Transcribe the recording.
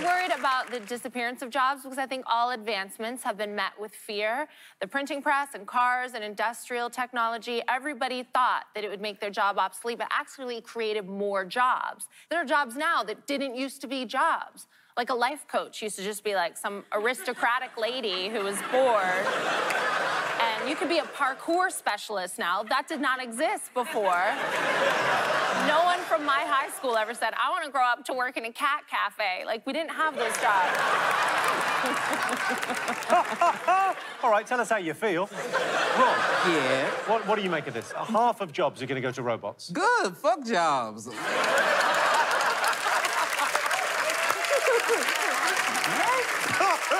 not worried about the disappearance of jobs because I think all advancements have been met with fear. The printing press and cars and industrial technology, everybody thought that it would make their job obsolete, but actually created more jobs. There are jobs now that didn't used to be jobs. Like a life coach used to just be like some aristocratic lady who was bored. And you could be a parkour specialist now. That did not exist before. No one from my high school ever said, I want to grow up to work in a cat cafe. Like, we didn't have those jobs. All right, tell us how you feel. Ron, Yeah. what, what do you make of this? Half of jobs are going to go to robots. Good. Fuck jobs.